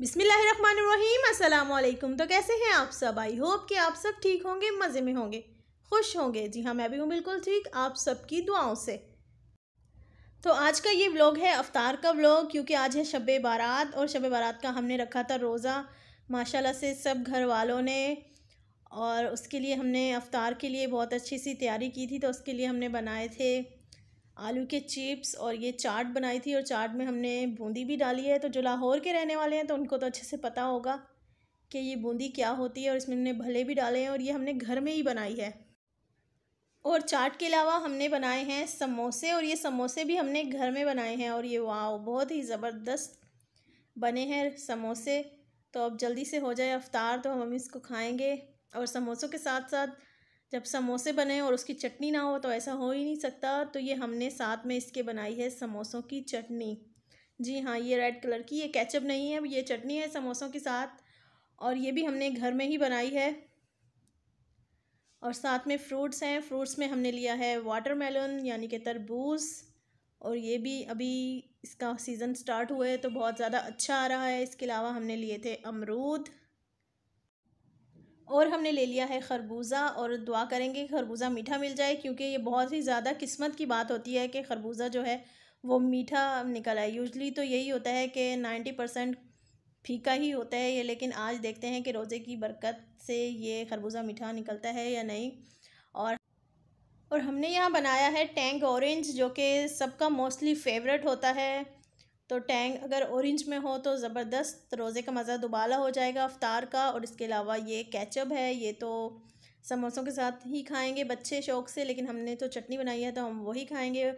बिसमीम अल्लाम तो कैसे हैं आप सब? आई होप कि आप सब ठीक होंगे, मज़े में होंगे, खुश होंगे। जी हाँ मैं भी हूँ बिल्कुल ठीक, आप सबकी दुआओं से। तो आज का ये व्लॉग है अफ्तार का व्लॉग क्योंकि आज है शब बारात, और शब बारात का हमने रखा था रोज़ा। माशाल्लाह से सब घर वालों ने, और उसके लिए हमने अफ्तार के लिए बहुत अच्छी सी तैयारी की थी तो उसके लिए हमने बनाए थे आलू के चिप्स और ये चाट बनाई थी और चाट में हमने बूंदी भी डाली है। तो जो लाहौर के रहने वाले हैं तो उनको तो अच्छे से पता होगा कि ये बूंदी क्या होती है और इसमें हमने भले भी डाले हैं और ये हमने घर में ही बनाई है। और चाट के अलावा हमने बनाए हैं समोसे और ये समोसे भी हमने घर में बनाए हैं और ये वाह बहुत ही ज़बरदस्त बने हैं समोसे। तो अब जल्दी से हो जाए अफ्तार तो हम इसको खाएँगे और समोसों के साथ साथ जब समोसे बने और उसकी चटनी ना हो तो ऐसा हो ही नहीं सकता। तो ये हमने साथ में इसके बनाई है समोसों की चटनी। जी हाँ ये रेड कलर की, ये कैचअप नहीं है, ये चटनी है समोसों के साथ और ये भी हमने घर में ही बनाई है। और साथ में फ्रूट्स हैं, फ्रूट्स में हमने लिया है वाटरमेलन यानी कि तरबूज और ये भी अभी इसका सीज़न स्टार्ट हुआ है तो बहुत ज़्यादा अच्छा आ रहा है। इसके अलावा हमने लिए थे अमरूद और हमने ले लिया है खरबूज़ा और दुआ करेंगे खरबूज़ा मीठा मिल जाए, क्योंकि ये बहुत ही ज़्यादा किस्मत की बात होती है कि खरबूज़ा जो है वो मीठा निकल आए। यूजली तो यही होता है कि नाइन्टी परसेंट फीका ही होता है ये, लेकिन आज देखते हैं कि रोज़े की बरकत से ये खरबूज़ा मीठा निकलता है या नहीं। और और हमने यहाँ बनाया है टैंक ऑरेंज, जो कि सबका मोस्टली फेवरेट होता है। तो टैंग अगर ऑरेंज में हो तो ज़बरदस्त रोज़े का मज़ा दुबाला हो जाएगा, अफ्तार का, और इसके अलावा ये कैचअप है, ये तो समोसों के साथ ही खाएँगे बच्चे शौक से, लेकिन हमने तो चटनी बनाई है तो हम वही खाएँगे।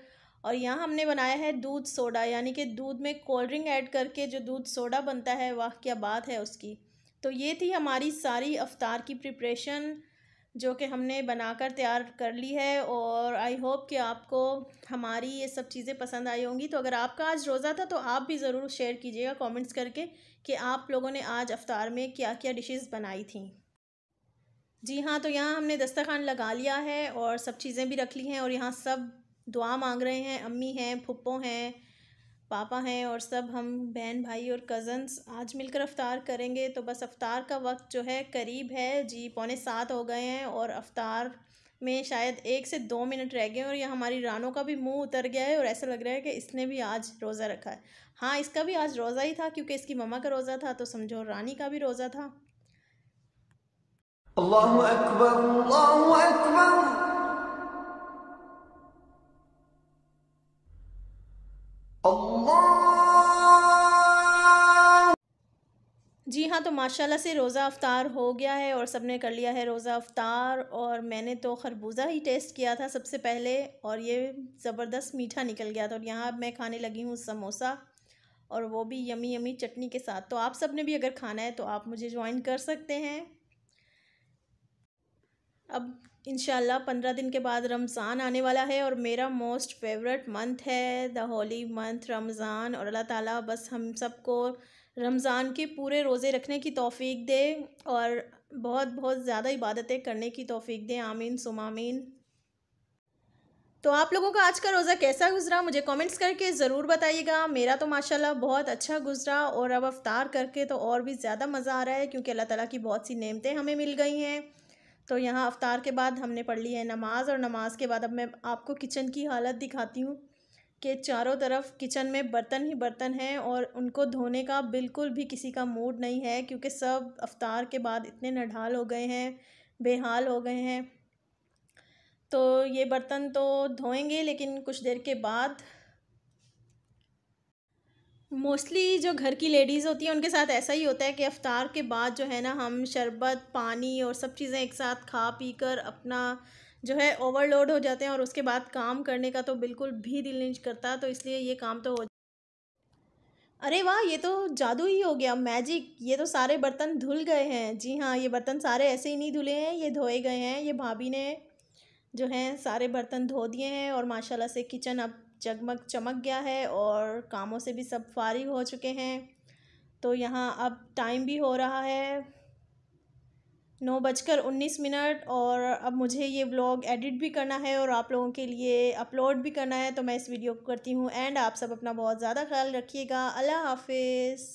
और यहाँ हमने बनाया है दूध सोडा, यानी कि दूध में कोल्ड ड्रिंक ऐड करके जो दूध सोडा बनता है, वाह, क्या बात है उसकी। तो ये थी हमारी सारी अफ्तार की प्रिपरेशन जो कि हमने बनाकर तैयार कर ली है और आई होप कि आपको हमारी ये सब चीज़ें पसंद आई होंगी। तो अगर आपका आज रोज़ा था तो आप भी ज़रूर शेयर कीजिएगा कमेंट्स करके कि आप लोगों ने आज अफ्तार में क्या क्या डिशेस बनाई थी। जी हाँ तो यहाँ हमने दस्तरखान लगा लिया है और सब चीज़ें भी रख ली हैं और यहाँ सब दुआ मांग रहे हैं। अम्मी हैं, फुप्पो हैं पापा हैं और सब हम बहन भाई और कज़न्स आज मिलकर अफ्तार करेंगे। तो बस अफ्तार का वक्त जो है करीब है। जी, पौने सात हो गए हैं और अफ्तार में शायद एक से दो मिनट रह गए और यह हमारी रानों का भी मुँह उतर गया है और ऐसा लग रहा है कि इसने भी आज रोज़ा रखा है। हाँ इसका भी आज रोज़ा ही था क्योंकि इसकी ममा का रोज़ा था तो समझो रानी का भी रोज़ा था। अल्लाह अकबर, अल्लाह जी हाँ तो माशाल्लाह से रोज़ा अफ्तार हो गया है और सबने कर लिया है रोज़ा अफ्तार और मैंने तो खरबूजा ही टेस्ट किया था सबसे पहले और ये ज़बरदस्त मीठा निकल गया था और यहाँ मैं खाने लगी हूँ समोसा और वो भी यमी यमी चटनी के साथ। तो आप सबने भी अगर खाना है तो आप मुझे ज्वाइन कर सकते हैं। अब इन पंद्रह दिन के बाद रमज़ान आने वाला है और मेरा मोस्ट फेवरेट मंथ है, द होली मंथ, रमज़ान। और अल्लाह ताला बस हम सबको रमज़ान के पूरे रोज़े रखने की तौफ़ी दे और बहुत बहुत ज़्यादा इबादतें करने की तौफ़ी दे। आमीन सुमामीन तो आप लोगों का आज का रोज़ा कैसा गुज़रा? मुझे कमेंट्स करके ज़रूर बताइएगा। मेरा तो माशाल्लाह बहुत अच्छा गुज़रा और अब अफ्तार करके तो और भी ज़्यादा मज़ा आ रहा है क्योंकि अल्लाह ताला की बहुत सी नेमतें हमें मिल गई हैं। तो यहाँ अवतार के बाद हमने पढ़ ली है नमाज़ और नमाज़ के बाद अब मैं आपको किचन की हालत दिखाती हूँ कि चारों तरफ़ किचन में बर्तन ही बर्तन हैं और उनको धोने का बिल्कुल भी किसी का मूड नहीं है क्योंकि सब अवतार के बाद इतने नढाल हो गए हैं, बेहाल हो गए हैं। तो ये बर्तन तो धोएँगे लेकिन कुछ देर के बाद मोस्टली जो घर की लेडीज़ होती हैं, उनके साथ ऐसा ही होता है कि अफ्तार के बाद जो है ना, हम शरबत, पानी और सब चीज़ें एक साथ खा पी कर अपना जो है ओवरलोड हो जाते हैं और उसके बाद काम करने का तो बिल्कुल भी दिल नहीं करता तो इसलिए ये काम तो हो अरे वाह! ये तो जादू ही हो गया, मैजिक! ये तो सारे बर्तन धुल गए हैं। जी हाँ ये बर्तन सारे ऐसे ही नहीं धुले हैं, ये धोए गए हैं, ये भाभी ने जो हैं सारे बर्तन धो दिए हैं और माशाल्लाह से किचन अब जगमग चमक गया है और कामों से भी सब फारिग हो चुके हैं। तो यहाँ अब टाइम भी हो रहा है। नौ बजकर उन्नीस मिनट और अब मुझे ये ब्लॉग एडिट भी करना है और आप लोगों के लिए अपलोड भी करना है तो मैं इस वीडियो को करती हूँ एंड आप सब अपना बहुत ज़्यादा ख्याल रखिएगा। अल्लाह हाफिज़।